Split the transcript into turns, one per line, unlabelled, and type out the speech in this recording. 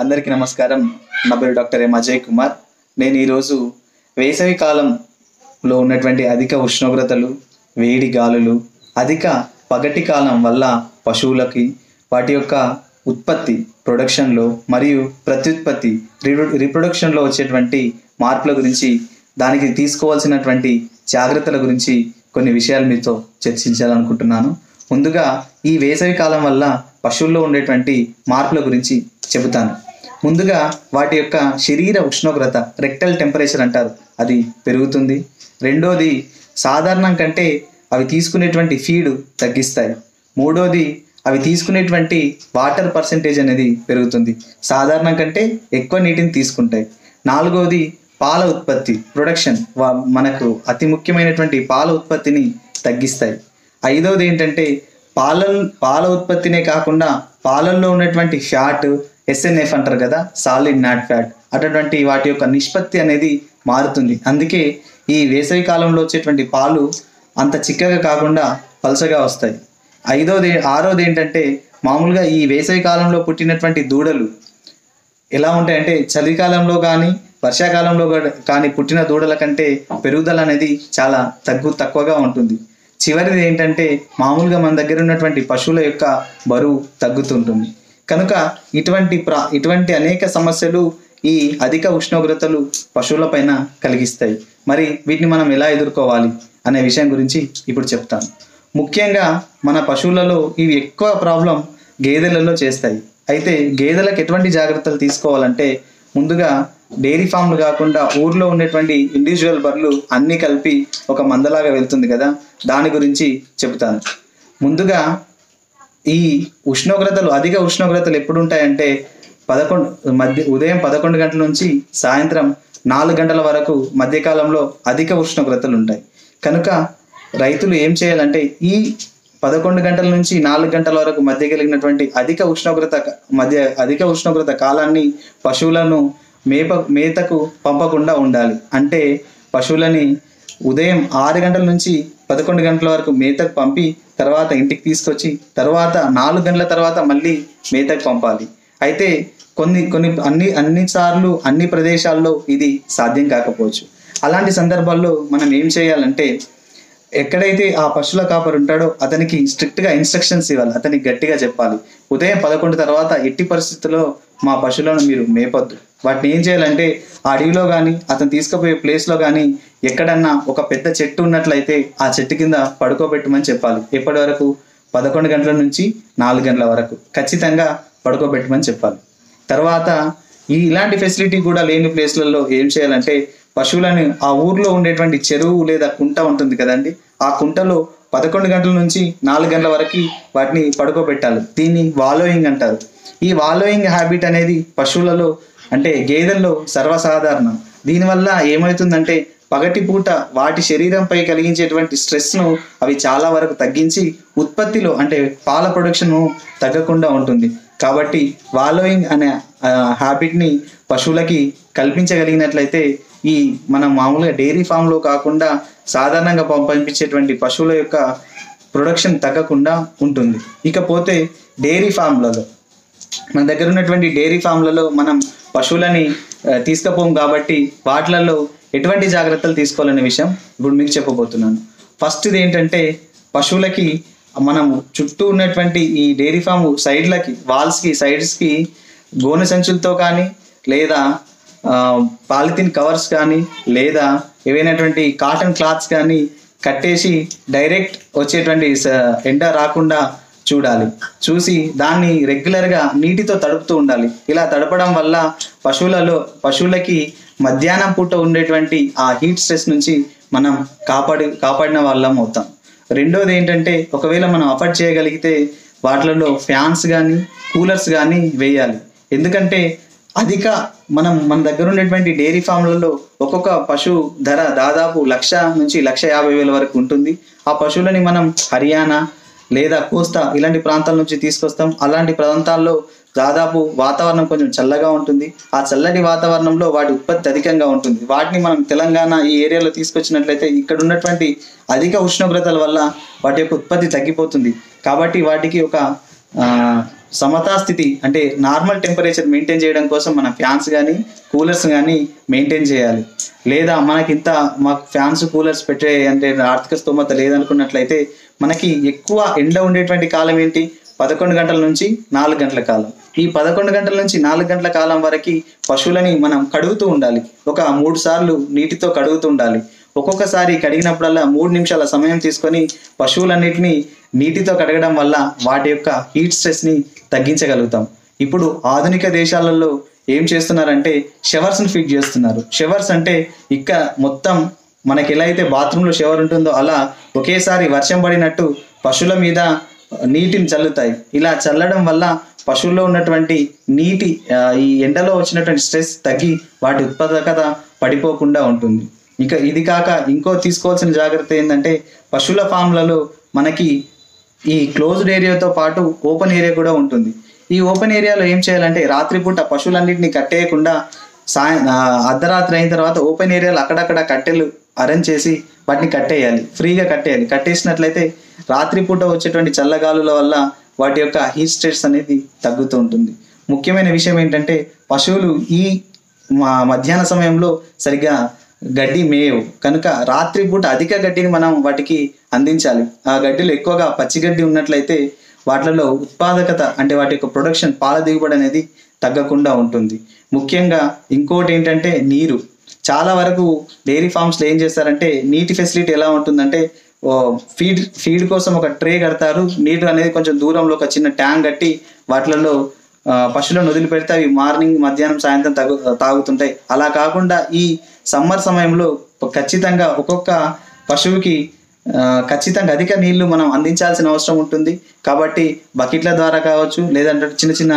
అందరికీ నమస్కారం. నా పేరు డాక్టర్ ఎం అజయ్ కుమార్. నేను ఈరోజు వేసవి కాలంలో ఉన్నటువంటి అధిక ఉష్ణోగ్రతలు వేడి గాలులు అధిక పగటి కాలం వల్ల పశువులకి వాటి యొక్క ఉత్పత్తి ప్రొడక్షన్లో మరియు ప్రత్యుత్పత్తి రీప్రొడక్షన్లో వచ్చేటువంటి మార్పుల గురించి దానికి తీసుకోవాల్సినటువంటి జాగ్రత్తల గురించి కొన్ని విషయాలు మీతో చర్చించాలనుకుంటున్నాను. ముందుగా ఈ వేసవి కాలం వల్ల పశువుల్లో ఉండేటువంటి మార్పుల గురించి చెబుతాను. ముందుగా వాటి యొక్క శరీర ఉష్ణోగ్రత రెక్టల్ టెంపరేచర్ అంటారు. అది పెరుగుతుంది. రెండోది సాధారణం కంటే అవి తీసుకునేటువంటి ఫీడ్ తగ్గిస్తాయి. మూడోది అవి తీసుకునేటువంటి వాటర్ పర్సంటేజ్ అనేది పెరుగుతుంది. సాధారణం కంటే ఎక్కువ నీటిని తీసుకుంటాయి. నాలుగోది పాల ఉత్పత్తి ప్రొడక్షన్ మనకు అతి ముఖ్యమైనటువంటి పాల ఉత్పత్తిని తగ్గిస్తాయి. ఐదోది ఏంటంటే పాల పాల ఉత్పత్తినే కాకుండా పాలల్లో ఉన్నటువంటి ఫ్యాట్ ఎస్ఎన్ఎఫ్ అంటారు కదా సాలిడ్ నాట్ ఫ్యాట్ అటువంటి వాటి యొక్క నిష్పత్తి అనేది మారుతుంది. అందుకే ఈ వేసవి కాలంలో వచ్చేటువంటి పాలు అంత చిక్కగా కాకుండా పలసగా వస్తాయి. ఐదోది ఆరోది ఏంటంటే మామూలుగా ఈ వేసవి కాలంలో పుట్టినటువంటి దూడలు ఎలా ఉంటాయంటే చలికాలంలో కానీ వర్షాకాలంలో కానీ పుట్టిన దూడల కంటే పెరుగుదల అనేది చాలా తగ్గు తక్కువగా ఉంటుంది. చివరిది ఏంటంటే మామూలుగా మన దగ్గర ఉన్నటువంటి పశువుల యొక్క బరువు తగ్గుతుంటుంది. కనుక ఇటువంటి ప్రా ఇటువంటి అనేక సమస్యలు ఈ అధిక ఉష్ణోగ్రతలు పశువులపైన కలిగిస్తాయి. మరి వీటిని మనం ఎలా ఎదుర్కోవాలి అనే విషయం గురించి ఇప్పుడు చెప్తాను. ముఖ్యంగా మన పశువులలో ఇవి ఎక్కువ ప్రాబ్లం గేదెలలో చేస్తాయి. అయితే గేదెలకు ఎటువంటి జాగ్రత్తలు తీసుకోవాలంటే ముందుగా డైరీ ఫామ్లు కాకుండా ఊర్లో ఉండేటువంటి ఇండివిజువల్ బర్లు అన్నీ కలిపి ఒక మందలాగా వెళ్తుంది కదా దాని గురించి చెబుతాను. ముందుగా ఈ ఉష్ణోగ్రతలు అధిక ఉష్ణోగ్రతలు ఎప్పుడు ఉంటాయంటే పదకొండు మధ్య ఉదయం పదకొండు గంటల నుంచి సాయంత్రం నాలుగు గంటల వరకు మధ్యకాలంలో అధిక ఉష్ణోగ్రతలు ఉంటాయి కనుక రైతులు ఏం చేయాలంటే ఈ పదకొండు గంటల నుంచి నాలుగు గంటల వరకు మధ్య కలిగినటువంటి అధిక ఉష్ణోగ్రత మధ్య అధిక ఉష్ణోగ్రత కాలాన్ని పశువులను మేప మేతకు పంపకుండా ఉండాలి. అంటే పశువులని ఉదయం ఆరు గంటల నుంచి పదకొండు గంటల వరకు మేతకు పంపి తర్వాత ఇంటికి తీసుకొచ్చి తర్వాత నాలుగు గంటల తర్వాత మళ్ళీ మేతకు పంపాలి. అయితే కొన్ని కొన్ని అన్ని అన్ని సార్లు అన్ని ప్రదేశాల్లో ఇది సాధ్యం కాకపోవచ్చు. అలాంటి సందర్భాల్లో మనం ఏం చేయాలంటే ఎక్కడైతే ఆ పశువుల కాపరు ఉంటాడో అతనికి స్ట్రిక్ట్గా ఇన్స్ట్రక్షన్స్ ఇవ్వాలి. అతనికి గట్టిగా చెప్పాలి. ఉదయం పదకొండు తర్వాత ఎట్టి పరిస్థితుల్లో మా పశువులను మీరు మేపద్దు. వాటిని ఏం చేయాలంటే ఆ అడవిలో కానీ అతను తీసుకుపోయే ప్లేస్లో కానీ ఎక్కడన్నా ఒక పెద్ద చెట్టు ఉన్నట్లయితే ఆ చెట్టు కింద పడుకోబెట్టమని చెప్పాలి. ఎప్పటి వరకు? పదకొండు గంటల నుంచి నాలుగు గంటల వరకు. ఖచ్చితంగా పడుకోబెట్టమని చెప్పాలి. తర్వాత ఈ ఇలాంటి ఫెసిలిటీ కూడా లేని ప్లేస్లలో ఏం చేయాలంటే పశువులను ఆ ఊర్లో ఉండేటువంటి చెరువు లేదా కుంట ఉంటుంది కదండి ఆ కుంటలో పదకొండు గంటల నుంచి నాలుగు గంటల వరకు వాటిని పడుకోబెట్టాలి. దీన్ని వాలోయింగ్ అంటారు. ఈ వాలోయింగ్ హ్యాబిట్ అనేది పశువులలో అంటే గేదెల్లో సర్వసాధారణం. దీనివల్ల ఏమవుతుందంటే పగటి పూట వాటి శరీరంపై కలిగించేటువంటి స్ట్రెస్ను అవి చాలా వరకు తగ్గించి ఉత్పత్తిలో అంటే పాల ప్రొడక్షన్ను తగ్గకుండా ఉంటుంది. కాబట్టి వాలోయింగ్ అనే హ్యాబిట్ని పశువులకి కల్పించగలిగినట్లయితే ఈ మనం మామూలుగా డైరీ ఫామ్లో కాకుండా సాధారణంగా పంపించేటువంటి పశువుల యొక్క ప్రొడక్షన్ తగ్గకుండా ఉంటుంది. ఇకపోతే డైరీ ఫామ్లలో మన దగ్గర ఉన్నటువంటి డైరీ ఫామ్లలో మనం పశువులని తీసుకపోం కాబట్టి వాటిలలో ఎటువంటి జాగ్రత్తలు తీసుకోవాలనే విషయం ఇప్పుడు మీకు చెప్పబోతున్నాను. ఫస్ట్ ఇది ఏంటంటే పశువులకి మనం చుట్టూ ఉన్నటువంటి ఈ డైరీ ఫామ్ సైడ్లకి వాల్స్కి సైడ్స్కి గోనె సంచులతో కానీ లేదా పాలిథిన్ కవర్స్ కానీ లేదా ఏవైనటువంటి కాటన్ క్లాత్స్ కానీ కట్టేసి డైరెక్ట్ వచ్చేటువంటి ఎండ రాకుండా చూడాలి. చూసి దాన్ని రెగ్యులర్గా నీటితో తడుపుతూ ఉండాలి. ఇలా తడపడం వల్ల పశువులలో పశువులకి మధ్యాహ్నం పూట ఉండేటువంటి ఆ హీట్ స్ట్రెస్ నుంచి మనం కాపాడి కాపాడిన వాళ్ళం అవుతాం. రెండోది ఏంటంటే ఒకవేళ మనం అఫర్డ్ చేయగలిగితే వాటిలలో ఫ్యాన్స్ కానీ కూలర్స్ కానీ వేయాలి. ఎందుకంటే అధిక మనం మన దగ్గర ఉండేటువంటి డైరీ ఫామ్లలో ఒక్కొక్క పశువు ధర దాదాపు లక్ష నుంచి లక్ష యాభై వేల వరకు ఉంటుంది. ఆ పశువులని మనం హర్యానా లేదా కోస్తా ఇలాంటి ప్రాంతాల నుంచి తీసుకొస్తాం. అలాంటి ప్రాంతాల్లో దాదాపు వాతావరణం కొంచెం చల్లగా ఉంటుంది. ఆ చల్లటి వాతావరణంలో వాటి ఉత్పత్తి అధికంగా ఉంటుంది. వాటిని మనం తెలంగాణ ఈ ఏరియాలో తీసుకొచ్చినట్లయితే ఇక్కడ ఉన్నటువంటి అధిక ఉష్ణోగ్రతల వల్ల వాటి యొక్క ఉత్పత్తి తగ్గిపోతుంది. కాబట్టి వాటికి ఒక సమతా స్థితి అంటే నార్మల్ టెంపరేచర్ మెయింటైన్ చేయడం కోసం మన ఫ్యాన్స్ కానీ కూలర్స్ కానీ మెయింటైన్ చేయాలి. లేదా మనకి ఇంత మాకు ఫ్యాన్స్ కూలర్స్ పెట్టే అంటే ఆర్థిక స్తోమత లేదనుకున్నట్లయితే మనకి ఎక్కువ ఎండ ఉండేటువంటి కాలం ఏంటి? పదకొండు గంటల నుంచి నాలుగు గంటల కాలం. ఈ పదకొండు గంటల నుంచి నాలుగు గంటల కాలం వరకు పశువులని మనం కడుగుతూ ఉండాలి. ఒక మూడు సార్లు నీటితో కడుగుతూ ఉండాలి. ఒక్కొక్కసారి కడిగినప్పుడల్లా మూడు నిమిషాల సమయం తీసుకొని పశువులన్నిటిని నీటితో కడగడం వల్ల వాటి యొక్క హీట్ స్ట్రెస్ని తగ్గించగలుగుతాం. ఇప్పుడు ఆధునిక దేశాలలో ఏం చేస్తున్నారంటే షవర్స్ని ఫిట్ చేస్తున్నారు. షవర్స్ అంటే ఇక్క మొత్తం మనకి ఎలా అయితే బాత్రూంలో షవర్ ఉంటుందో అలా ఒకేసారి వర్షం పడినట్టు పశువుల మీద నీటిని చల్లుతాయి. ఇలా చల్లడం వల్ల పశువుల్లో ఉన్నటువంటి నీటి ఈ ఎండలో వచ్చినటువంటి స్ట్రెస్ తగ్గి వాటి ఉత్పాదకత పడిపోకుండా ఉంటుంది. ఇంకా ఇది కాక ఇంకో తీసుకోవాల్సిన జాగ్రత్త ఏంటంటే పశువుల ఫామ్లలో మనకి ఈ క్లోజ్డ్ ఏరియాతో పాటు ఓపెన్ ఏరియా కూడా ఉంటుంది. ఈ ఓపెన్ ఏరియాలో ఏం చేయాలంటే రాత్రిపూట పశువులన్నింటినీ కట్టేయకుండా సాయం అర్ధరాత్రి అయిన తర్వాత ఓపెన్ ఏరియాలో అక్కడక్కడ కట్టెలు అరేంజ్ చేసి వాటిని కట్టేయాలి. ఫ్రీగా కట్టేయాలి. కట్టేసినట్లయితే రాత్రిపూట వచ్చేటువంటి చల్లగాలుల వల్ల వాటి యొక్క హీట్ స్ట్రెస్ అనేది తగ్గుతూ ఉంటుంది. ముఖ్యమైన విషయం ఏంటంటే పశువులు ఈ మా మధ్యాహ్న సమయంలో సరిగ్గా గడ్డి మేయవు కనుక రాత్రిపూట అధిక గడ్డిని మనం వాటికి అందించాలి. ఆ గడ్డిలో ఎక్కువగా పచ్చిగడ్డి ఉన్నట్లయితే వాటిలో ఉత్పాదకత అంటే వాటి యొక్క ప్రొడక్షన్ పాల దిగుబడి అనేది తగ్గకుండా ఉంటుంది. ముఖ్యంగా ఇంకోటి ఏంటంటే నీరు. చాలా వరకు డైరీ ఫార్మ్స్లో ఏం చేస్తారంటే నీటి ఫెసిలిటీ ఎలా ఉంటుందంటే ఫీడ్ ఫీడ్ కోసం ఒక ట్రే కడతారు. నీరు అనేది కొంచెం దూరంలో ఒక చిన్న ట్యాంక్ కట్టి వాటిలలో పశువులను వదిలిపెడితే అవి మార్నింగ్ మధ్యాహ్నం సాయంత్రం తగు తాగుతుంటాయి. అలా కాకుండా ఈ సమ్మర్ సమయంలో ఖచ్చితంగా ఒక్కొక్క పశువుకి ఖచ్చితంగా అధిక నీళ్ళు మనం అందించాల్సిన అవసరం ఉంటుంది. కాబట్టి బకెట్ల ద్వారా కావచ్చు లేదంటే చిన్న చిన్న